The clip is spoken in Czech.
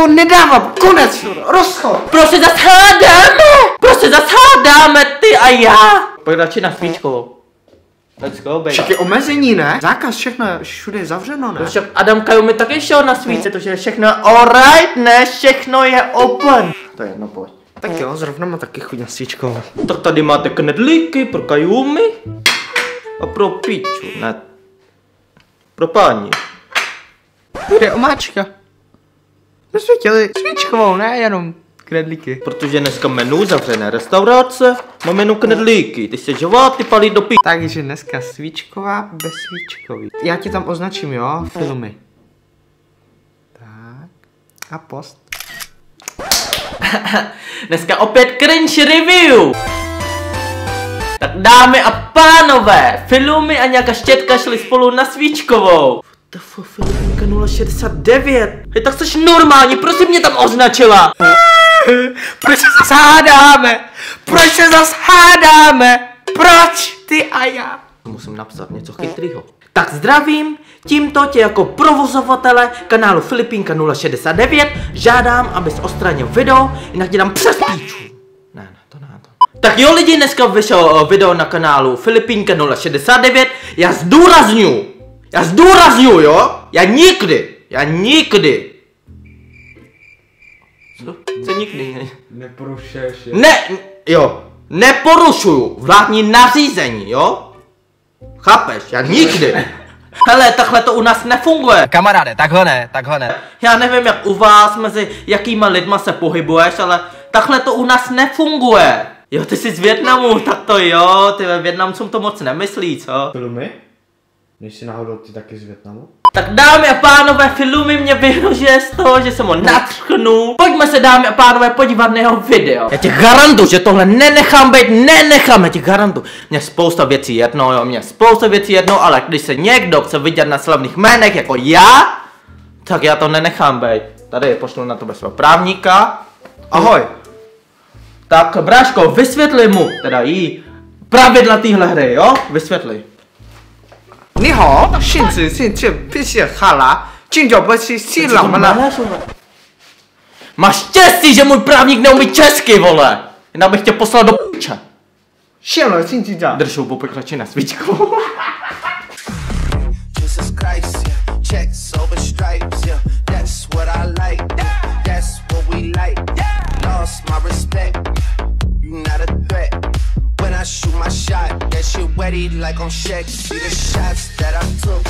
toho nedávám, konec, rozchod. Proč se zas hádáme? Proč se zas hádáme, ty a já? Pojď radši na svíčkovou. Let's go, baby. Však je omezení, ne? Zákaz, všechno, všude je zavřeno, ne? Však Adam Kajo mi taky šel na svíce, protože všechno je alright, ne, všechno je open. To je jedno, pojď. Tak jo, zrovna má taky chuť na svíčkou. Tak tady máte knedlíky pro Kajumi a pro píču, ne. Pro páni. Kde je omáčka? Chtěli svíčkovou, ne jenom knedlíky. Protože dneska menu zavřené restaurace, má menu knedlíky. Ty se žováty palí do pí... Takže dneska svíčková bez svíčkový. Já ti tam označím, jo, filmy. Tak. A post. Dneska opět cringe review. Tak dámy a pánové, filmy a nějaká štětka šli spolu na svíčkovou. Fuck, Filipinka 069. Hej, tak jsi normální, prosím mě tam označila. Proč se zas hádáme? Proč se zas hádáme? Proč ty a já? Musím napsat něco chytrýho. Tak zdravím, tímto tě jako provozovatele kanálu Filipínka 069 žádám, abys odstranil video, jinak tě dám přes píču. Ne, ne, to ne, to. Tak jo lidi, dneska vyšel eh, video na kanálu Filipínka 069, já zdůrazňuji, já zdůrazňuji, jo, já nikdy, já nikdy. Co? Co nikdy? Ne. Neporušuješ Ne, jo, neporušuju vládní nařízení, jo? Chápeš? Já nikdy. Hele, takhle to u nás nefunguje. Kamaráde, takhle ne, takhle ne. Já nevím, jak u vás, mezi jakýma lidma se pohybuješ, ale takhle to u nás nefunguje. Jo, ty jsi z Větnamu, tak to jo, ty ve Větnamcům to moc nemyslí, co? Filmy? Nejsi náhodou ty taky z Větnamu? Tak dámy a pánové, Filumi mě vyhrožuje z toho, že jsem ho natřknu. Pojďme se dámy a pánové podívat na jeho video. Já ti garantuju, že tohle nenechám být, nenechám, já ti garantuju. Mě spousta věcí jedno, jo, mě spousta věcí jedno, ale když se někdo chce vidět na slavných jménech jako já, tak já to nenechám být. Tady pošlu na tebe svého právníka. Ahoj. Tak bráško, vysvětli mu, teda jí, pravidla téhle hry, jo? Vysvětli. 你好，姓子姓这必须哈啦，进脚不是姓老么啦？ Máš štěstí, že můj právník neumí česky, vole! Jinak bych tě poslal do p***če. 姓了姓金家。 Držu, pojď radši na svíčku. Jesus Christ, yeah. Checks over stripes, yeah. my shot. That shit wetty like on Shaq. See the shots that I took